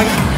I